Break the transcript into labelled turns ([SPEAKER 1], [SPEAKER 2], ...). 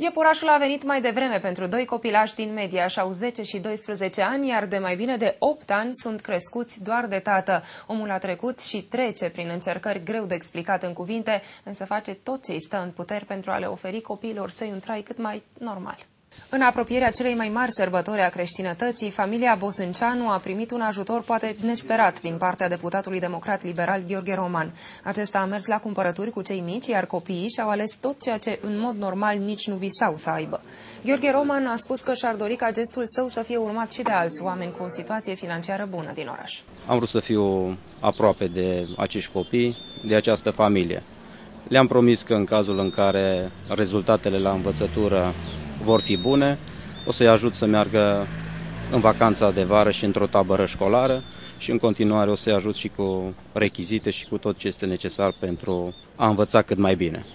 [SPEAKER 1] Iepurașul a venit mai devreme pentru doi copilași din media și au 10 și 12 ani, iar de mai bine de 8 ani sunt crescuți doar de tată. Omul a trecut și trece prin încercări greu de explicat în cuvinte, însă face tot ce îi stă în puteri pentru a le oferi copiilor săi un trai cât mai normal. În apropierea celei mai mari sărbători a creștinătății, familia Bosânceanu a primit un ajutor poate nesperat din partea deputatului democrat liberal Gheorghe Roman. Acesta a mers la cumpărături cu cei mici, iar copiii și-au ales tot ceea ce în mod normal nici nu visau să aibă. Gheorghe Roman a spus că și-ar dori ca gestul său să fie urmat și de alți oameni cu o situație financiară bună din oraș.
[SPEAKER 2] Am vrut să fiu aproape de acești copii, de această familie. Le-am promis că în cazul în care rezultatele la învățătură vor fi bune, o să-i ajut să meargă în vacanța de vară și într-o tabără școlară și în continuare o să-i ajut și cu rechizite și cu tot ce este necesar pentru a învăța cât mai bine.